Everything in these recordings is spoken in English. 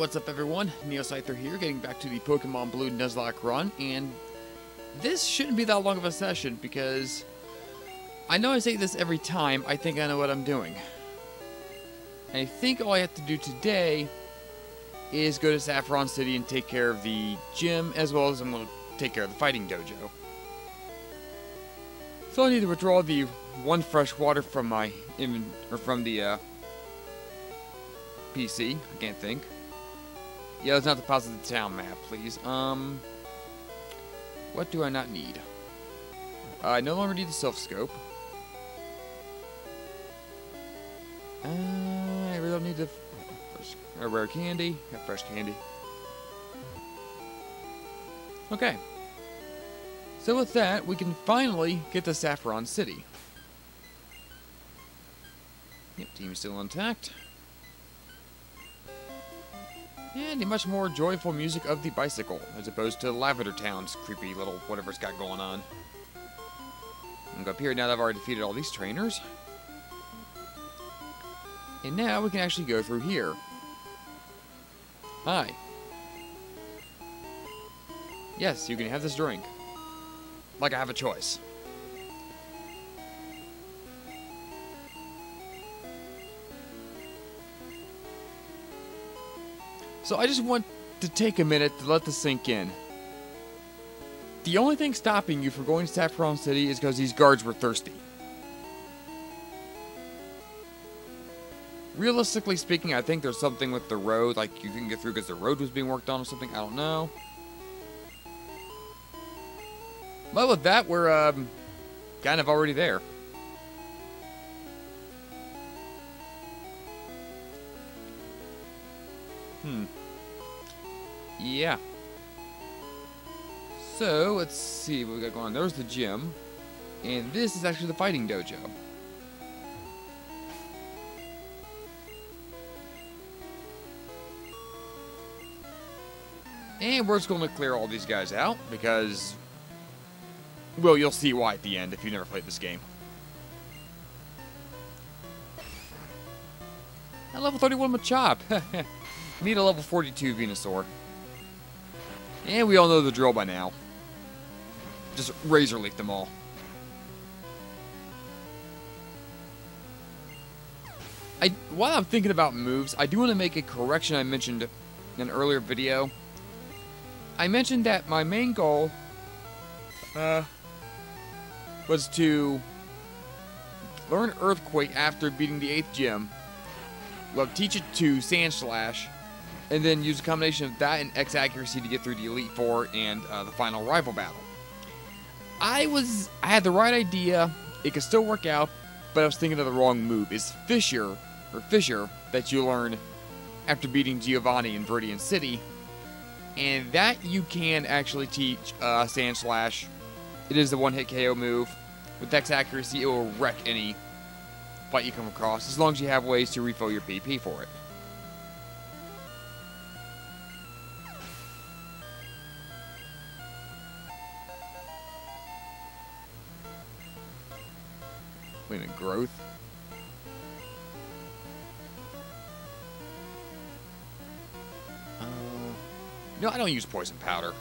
what's up everyone? Neoscyther here, getting back to the Pokemon Blue Nuzlocke run, and this shouldn't be that long of a session because I know I say this every time, I think I know what I'm doing. And I think all I have to do today is go to Saffron City and take care of the gym, as well as I'm going to take care of the fighting dojo. So I need to withdraw the one fresh water from my or from the uh, PC. I can't think. Yeah, let's not deposit the town map, please. Um, what do I not need? Uh, I no longer need the Silph Scope. Uh, I really don't need the fresh, uh, rare candy. Have fresh candy. Okay. So with that, we can finally get to Saffron City. Yep, team's still intact and a much more joyful music of the bicycle, as opposed to Lavender Town's creepy little whatever's got going on. Go up here now that I've already defeated all these trainers. And now we can actually go through here. Hi. Yes, you can have this drink. Like I have a choice. So I just want to take a minute to let this sink in. The only thing stopping you from going to Saffron City is because these guards were thirsty. Realistically speaking, I think there's something with the road, like you can get through because the road was being worked on or something, I don't know. But with that, we're um, kind of already there. Hmm. Yeah. So, let's see what we got going on. There's the gym. And this is actually the fighting dojo. And we're just going to clear all these guys out because, well, you'll see why at the end if you never played this game. At level 31 Machop. Need a level 42 Venusaur. And we all know the drill by now. Just razor leaf them all. I, while I'm thinking about moves, I do want to make a correction I mentioned in an earlier video. I mentioned that my main goal uh, was to learn Earthquake after beating the 8th gym. Well, teach it to Sandslash and then use a combination of that and X accuracy to get through the Elite Four and uh, the final rival battle. I was, I had the right idea. It could still work out, but I was thinking of the wrong move. Is Fissure or Fissure that you learn after beating Giovanni in Viridian City, and that you can actually teach uh, Sandslash. It is the one-hit KO move. With X accuracy, it will wreck any fight you come across, as long as you have ways to refill your PP for it. Wait a minute, growth? Uh, no, I don't use poison powder.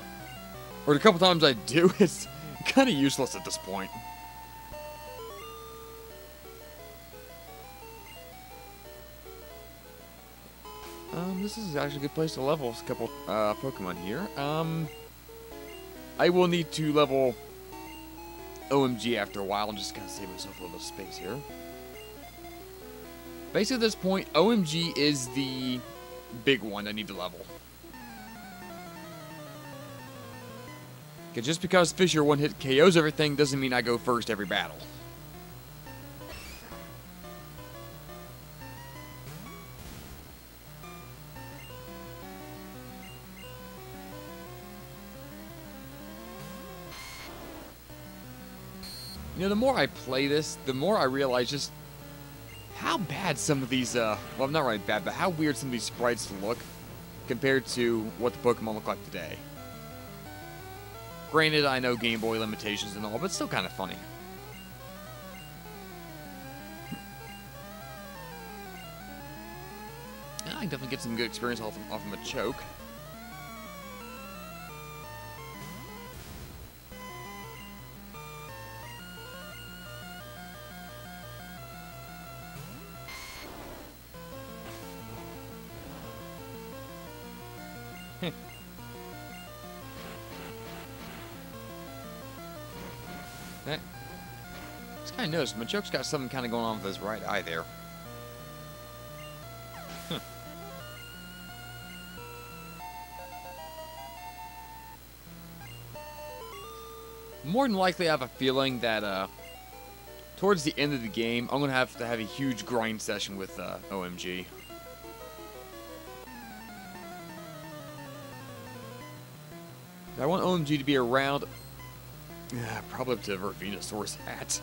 Or the couple times I do, it's kind of useless at this point. Um, this is actually a good place to level a couple uh, Pokemon here. Um, I will need to level OMG after a while. I'm just going to save myself a little space here. Basically, at this point, OMG is the big one I need to level. Because just because Fissure one-hit KOs everything doesn't mean I go first every battle. You know, the more I play this, the more I realize just how bad some of these, uh, well, not really bad, but how weird some of these sprites look compared to what the Pokemon look like today. Granted, I know Game Boy limitations and all, but still kind of funny. I can definitely get some good experience off, off of a choke. Noticed, Machoke's got something kind of going on with his right eye there. More than likely, I have a feeling that uh, towards the end of the game, I'm going to have to have a huge grind session with uh, OMG. I want OMG to be around, yeah, probably up to Venusaur's hat.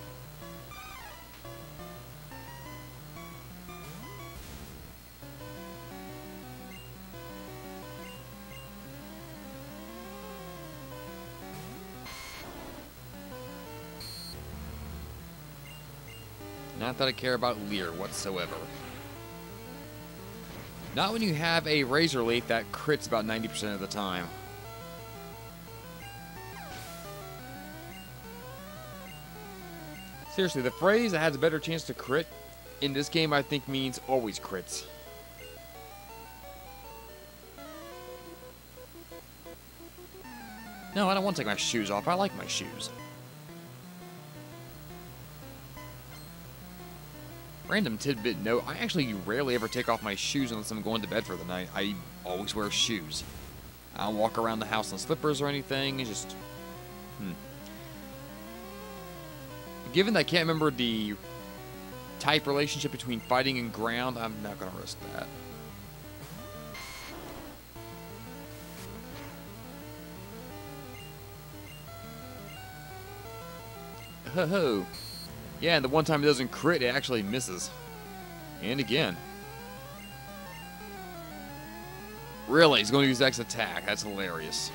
That I care about Leer whatsoever. Not when you have a Razor Leaf that crits about 90% of the time. Seriously, the phrase that has a better chance to crit in this game I think means always crits. No, I don't want to take my shoes off. I like my shoes. Random tidbit note, I actually rarely ever take off my shoes unless I'm going to bed for the night. I always wear shoes. I don't walk around the house in slippers or anything. It's just... Hmm. Given that I can't remember the type relationship between fighting and ground, I'm not going to risk that. Ho ho. Yeah, and the one time it doesn't crit, it actually misses. And again. Really? He's going to use X attack. That's hilarious.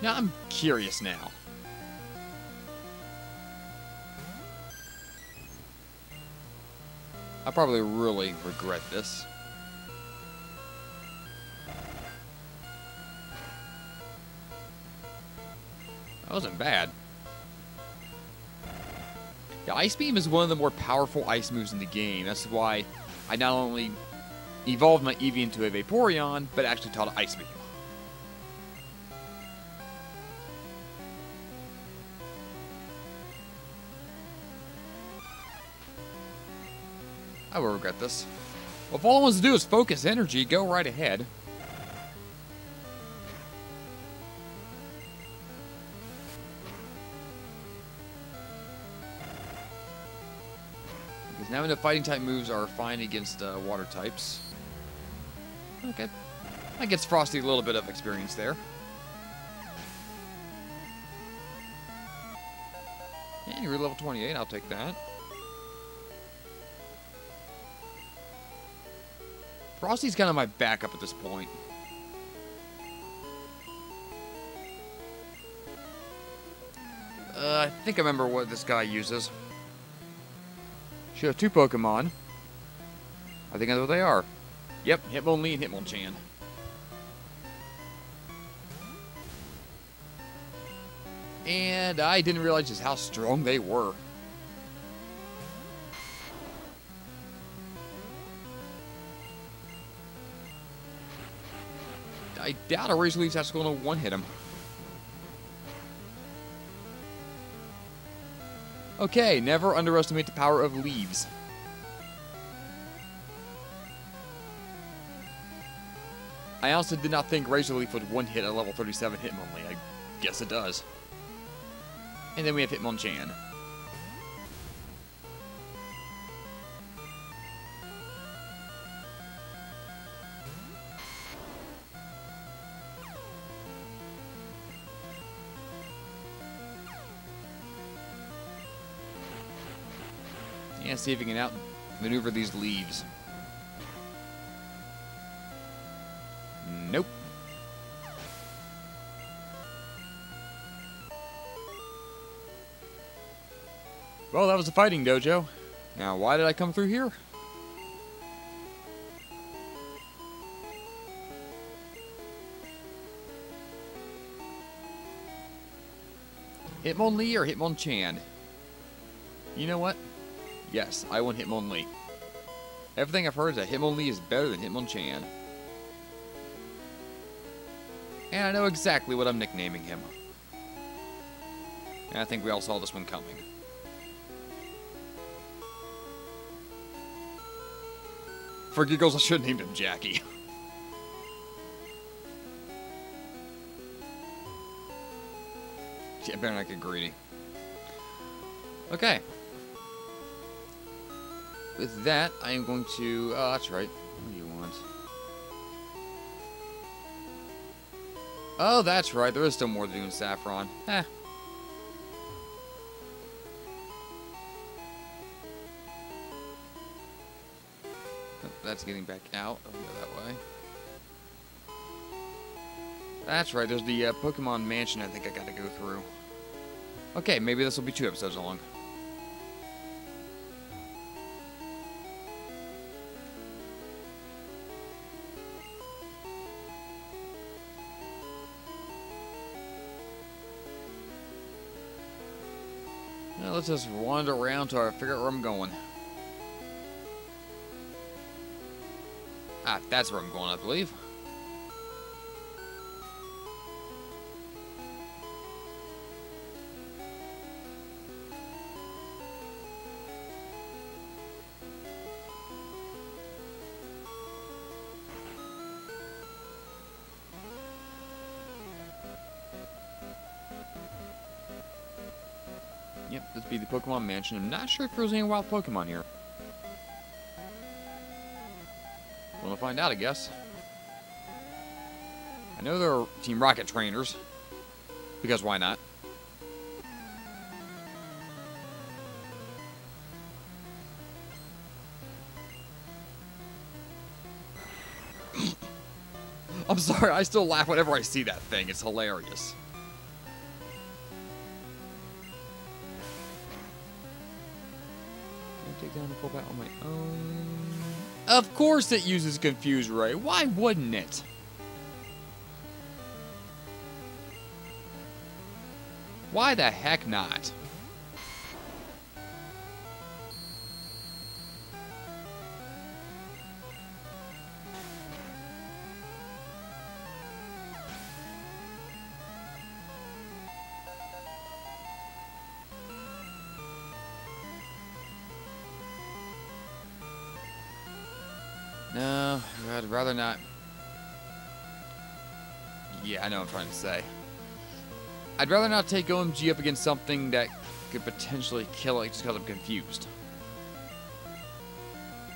Now I'm curious now. I probably really regret this. That wasn't bad. Yeah, Ice Beam is one of the more powerful ice moves in the game. That's why I not only evolved my Eevee into a Vaporeon, but actually taught Ice Beam. I will regret this. If all I want to do is focus energy, go right ahead. Because now the fighting type moves are fine against uh, water types. Okay. That gets Frosty a little bit of experience there. And you're level 28, I'll take that. Frosty's kind of my backup at this point. Uh, I think I remember what this guy uses. She has two Pokemon. I think I know what they are. Yep, Hitmonlee and Hitmonchan. And I didn't realize just how strong they were. I doubt a Razor actually going to one-hit him. Okay, never underestimate the power of leaves. I also did not think Razor Leaf would one-hit a level 37 Hitmonlee. I guess it does. And then we have Hitmonchan. And see if we can outmaneuver these leaves. Nope. Well, that was the fighting dojo. Now, why did I come through here? Hitmonlee or Hitmonchan? You know what? Yes, I want Hitmonlee. Everything I've heard is that Hitmonlee is better than Hitmonchan. And I know exactly what I'm nicknaming him. And I think we all saw this one coming. For giggles, I should have named him Jackie. yeah, better not get greedy. Okay. With that, I am going to... Oh, that's right. What do you want? Oh, that's right. There is still more to do in Saffron. Eh. that's getting back out. I'll go that way. That's right, there's the uh, Pokemon Mansion I think I gotta go through. Okay, maybe this will be two episodes long. Now let's just wander around till I figure out where I'm going. Ah, that's where I'm going, I believe. Pokemon Mansion. I'm not sure if there's any wild Pokemon here. We'll find out, I guess. I know there are Team Rocket trainers. Because why not? I'm sorry, I still laugh whenever I see that thing. It's hilarious. Take down the full bat on my own. Of course it uses Confuse Ray. Why wouldn't it? Why the heck not? Rather not. Yeah, I know what I'm trying to say. I'd rather not take OMG up against something that could potentially kill it just because I'm confused.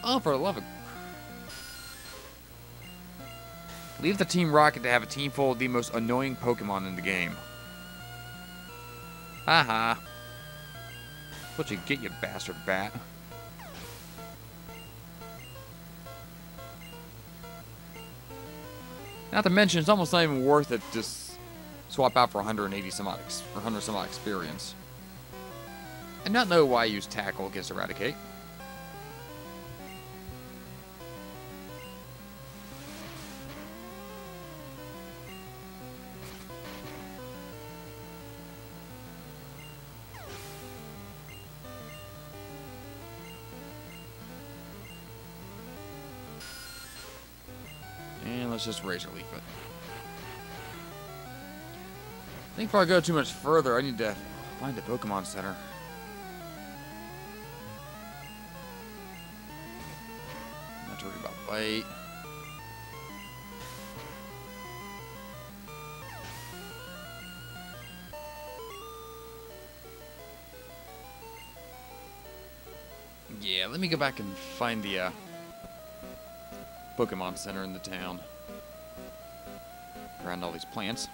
Oh, for the love of... Leave the Team Rocket to have a team full of the most annoying Pokemon in the game. Haha. What you get, you bastard bat. Not to mention, it's almost not even worth it to swap out for 180 some odd, or 100 some odd experience. And not know why I use Tackle against Raticate. Let's just Razor Leaf it. I think before I go too much further, I need to find a Pokemon Center. Not to worry about bite. Yeah, let me go back and find the uh, Pokemon Center in the town around all these plants.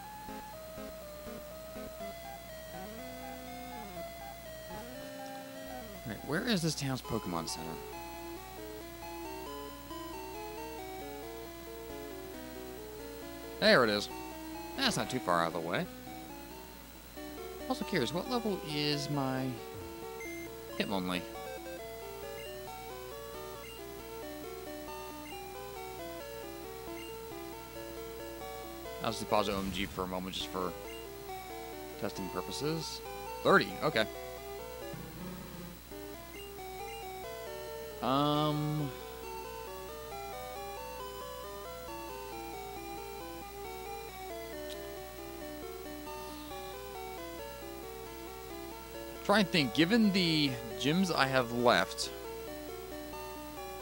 Alright, where is this town's Pokemon Center? There it is. That's not too far out of the way. Also curious, what level is my Hitmonlee? I'll just deposit OMG for a moment just for testing purposes. 30, okay. Um... Try and think, given the gyms I have left,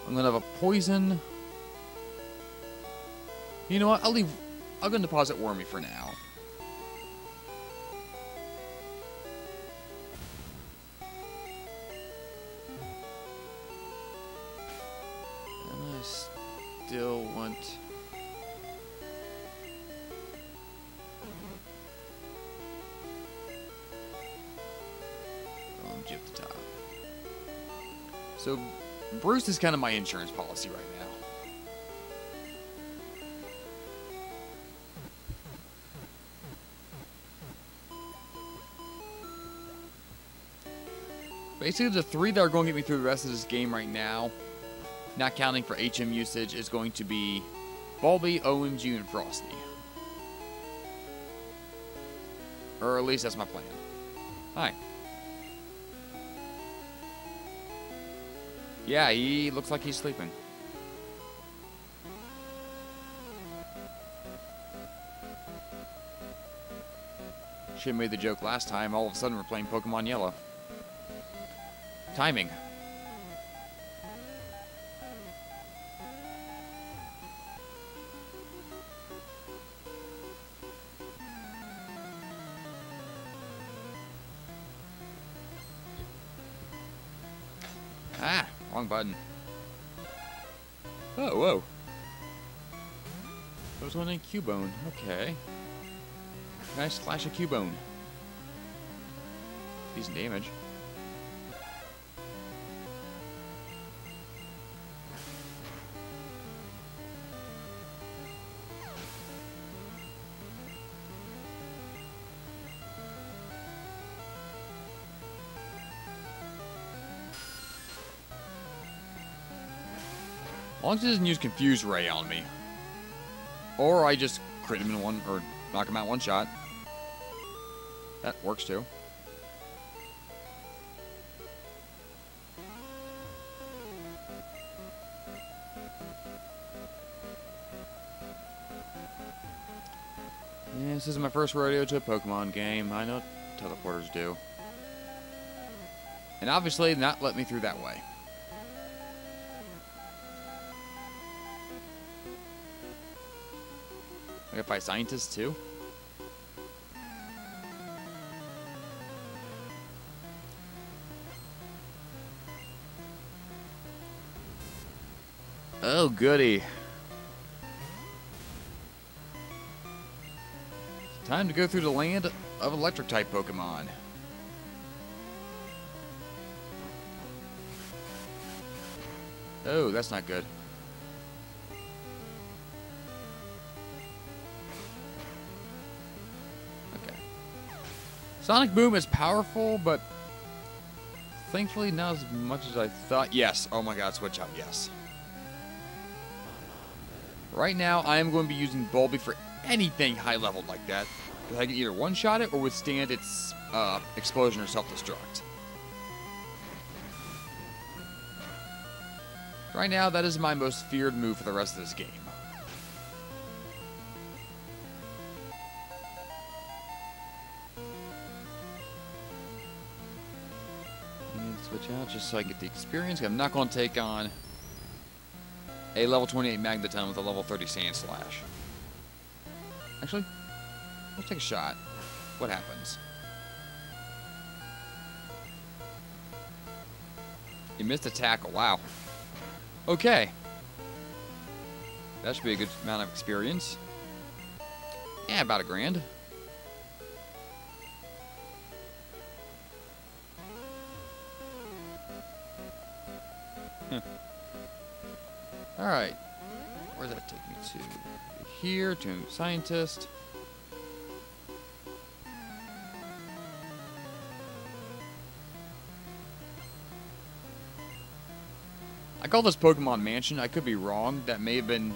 I'm gonna have a poison. You know what? I'll leave. I'll go and deposit Wormy for now. And I still want. Oh, OMG at the top. So, Bruce is kind of my insurance policy right now. Basically, the three that are going to get me through the rest of this game right now, not counting for HM usage, is going to be Bulby, OMG, and Frosty. Or at least that's my plan. Hi. Yeah, he looks like he's sleeping. Should have made the joke last time. All of a sudden, we're playing Pokemon Yellow. Timing. Ah, wrong button. Oh, whoa. There was one in Cubone. Okay. Nice flash of Cubone. Decent damage. As long as it doesn't use Confuse Ray on me. Or I just crit him in one, or knock him out one shot. That works too. Yeah, this is my first rodeo to a Pokemon game. I know teleporters do. And obviously not let me through that way. I gotta fight scientists too? Oh, goody. Time to go through the land of electric type Pokemon. Oh, that's not good. Sonic Boom is powerful, but thankfully not as much as I thought. Yes. Oh my god, switch out. Yes. Right now, I am going to be using Bulby for anything high leveled like that. Because I can either one shot it or withstand its uh, explosion or self destruct. Right now, that is my most feared move for the rest of this game. Just so I get the experience. I'm not going to take on a level 28 Magneton with a level 30 Sandslash. Actually, let's take a shot. What happens? You missed a tackle. Wow. Okay. That should be a good amount of experience. Yeah, about a grand. Alright. Where does that take me to? Here, to scientist. I call this Pokemon Mansion. I could be wrong. That may have been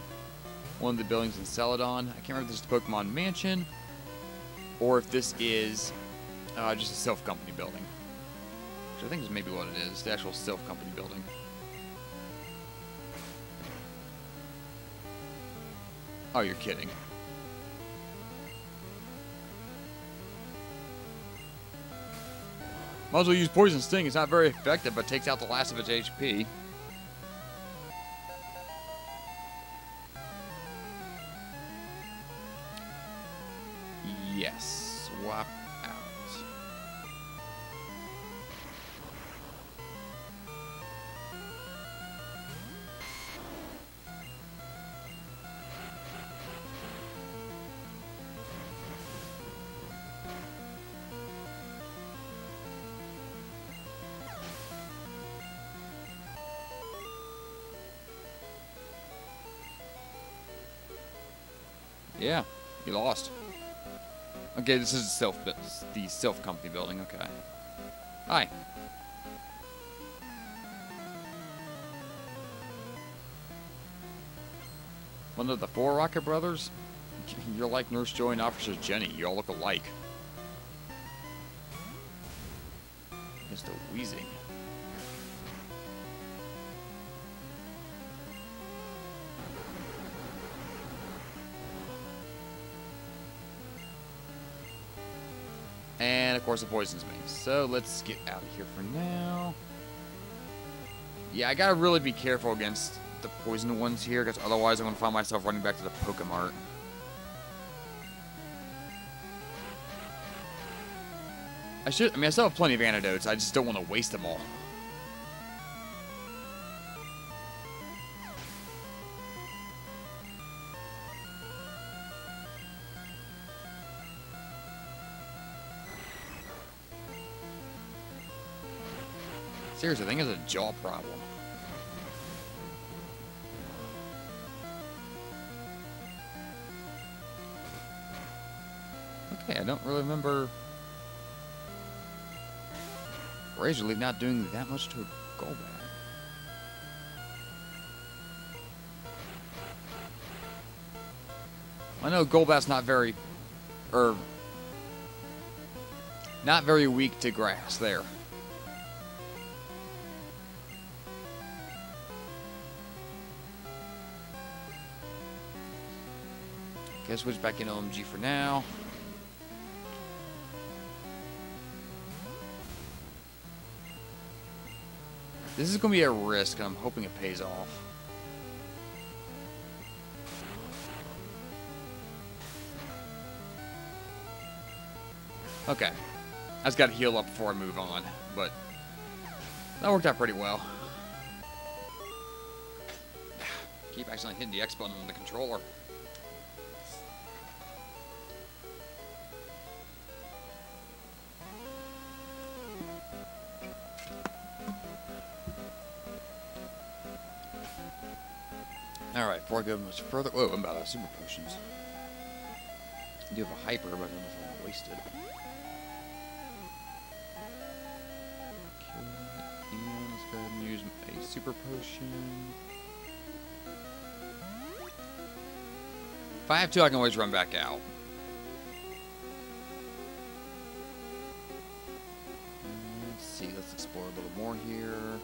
one of the buildings in Celadon. I can't remember if this is Pokemon Mansion or if this is uh, just a Silph Company building. Which I think is maybe what it is, the actual Silph Company building. Oh, you're kidding. Might as well use Poison Sting. It's not very effective, but takes out the last of its HP. Yes. Swap Yeah, you lost. Okay, this is Silph, the Silph Company building. Okay. Hi. One of the four Rocket Brothers? You're like Nurse Joy and Officer Jenny. You all look alike. Mr. Wheezing. And of course, it poisons me. So let's get out of here for now. Yeah, I gotta really be careful against the poison ones here, because otherwise I'm gonna find myself running back to the Pokemart. I should. I mean, I still have plenty of antidotes. I just don't want to waste them all. Seriously, I think it's a jaw problem. Okay, I don't really remember Razor Leaf not doing that much to a Golbat. I know Golbat's not very, or not very weak to grass there. Okay, switch back in OMG for now. This is going to be a risk, and I'm hoping it pays off. Okay. I just got to heal up before I move on, but that worked out pretty well. Keep accidentally hitting the X button on the controller. I go much further... Whoa, I'm about out of super potions. I do have a hyper, but I don't know if I want to waste it. Okay, and let's go ahead and use a super potion. If I have to, I can always run back out. Let's see, let's explore a little more here.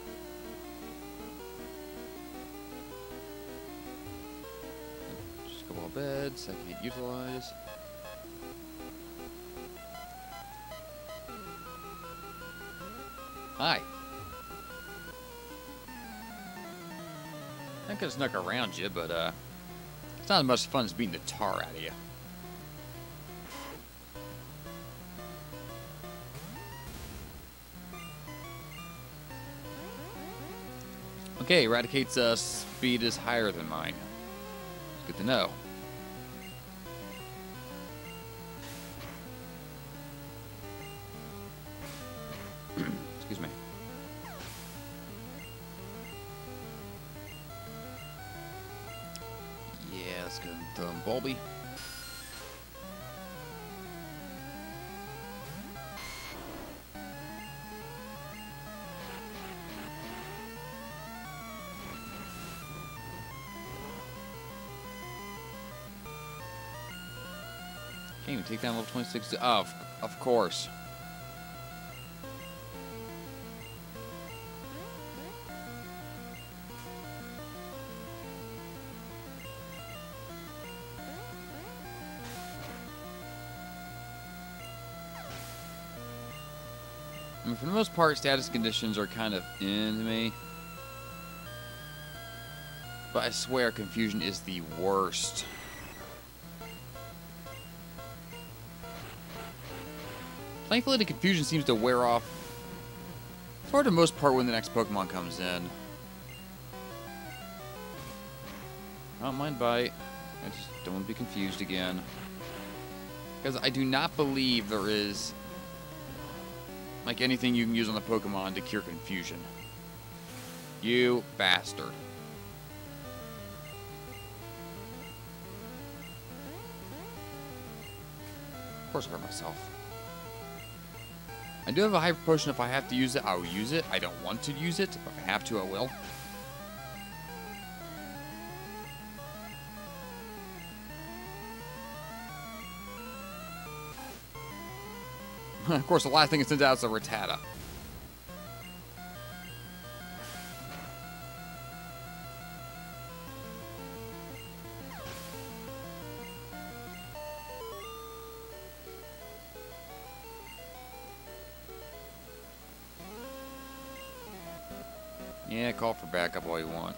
Of beds I can't utilize. Hi. I could have snuck around you, but uh, it's not as much fun as beating the tar out of you. Okay, Raticate's uh, speed is higher than mine. Good to know. Excuse me. Yeah, let's go and throw Bulby. Take down level 26. Oh, of, of course. I mean, for the most part, status conditions are kind of into me. But I swear, confusion is the worst. Thankfully, the confusion seems to wear off for the most part when the next Pokemon comes in. Don't mind bite. I just don't want to be confused again. Because I do not believe there is like anything you can use on the Pokemon to cure confusion. You bastard. Of course I hurt myself. I do have a Hyper Potion. If I have to use it, I will use it. I don't want to use it. If I have to, I will. of course, the last thing it sends out is a Rattata. Yeah, call for backup all you want.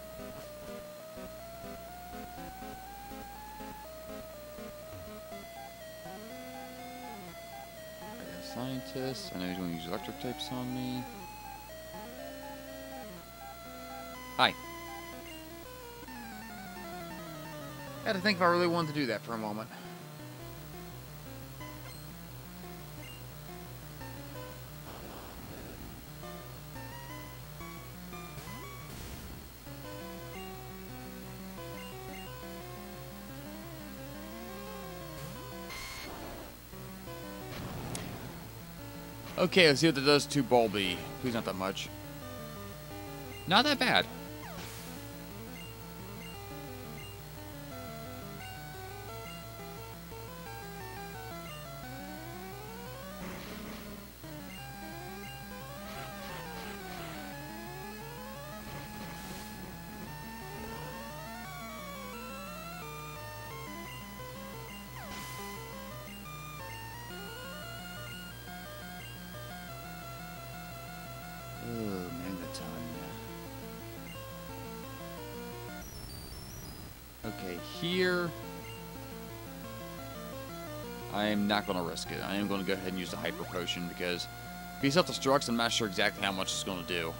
I got Scientist. I know he's going to use electric types on me. Hi. I had to think if I really wanted to do that for a moment. Okay, let's see what that does to Bulby. Please not that much. Not that bad. Okay, here... I am not going to risk it. I am going to go ahead and use the Hyper Potion because if he self-destructs, I'm not sure exactly how much it's going to do.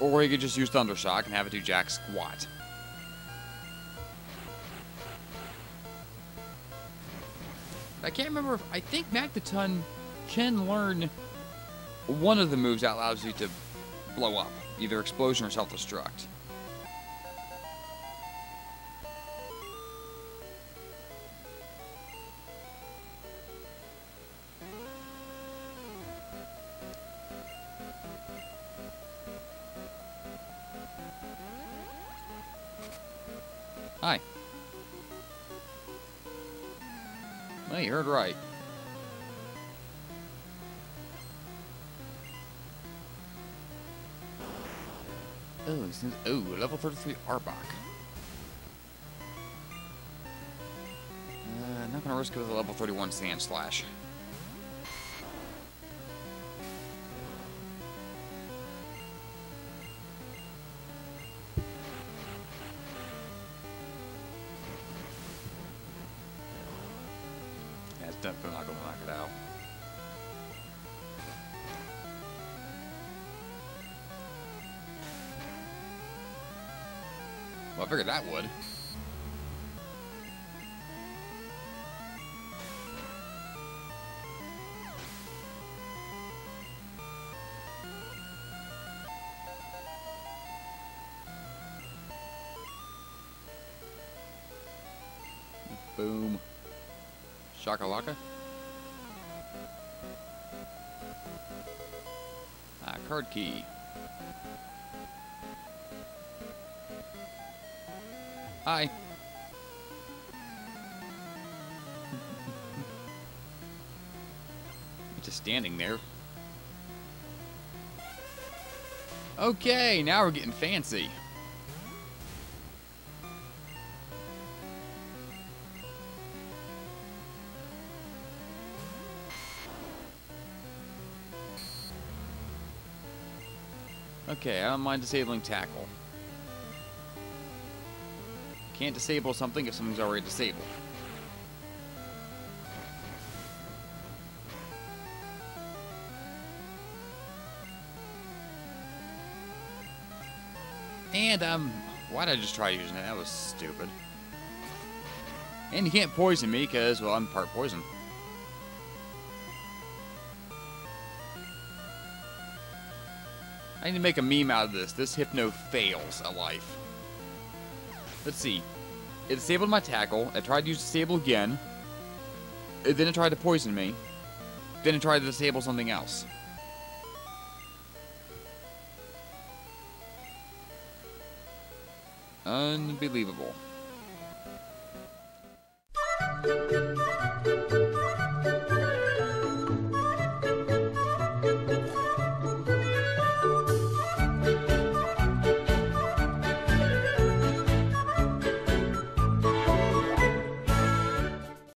Or he could just use Thunder Shock and have it do jack squat. I can't remember if... I think Magneton can learn one of the moves that allows you to blow up. Either explosion or self-destruct. Hi. Well, you heard right. Oh, seems, oh, level 33 Arbok. Uh, not gonna risk it with a level 31 Sandslash. Yeah, that would. Boom. Shakalaka. Ah, card key. Hi. Just standing there. Okay, now we're getting fancy. Okay, I don't mind disabling tackle. Can't disable something if something's already disabled. And, um, why did I just try using it? That was stupid. And you can't poison me because, well, I'm part poison. I need to make a meme out of this. This Hypno fails at life. Let's see. It disabled my tackle. I tried to use disable again. It, then it tried to poison me. Then it tried to disable something else. Unbelievable.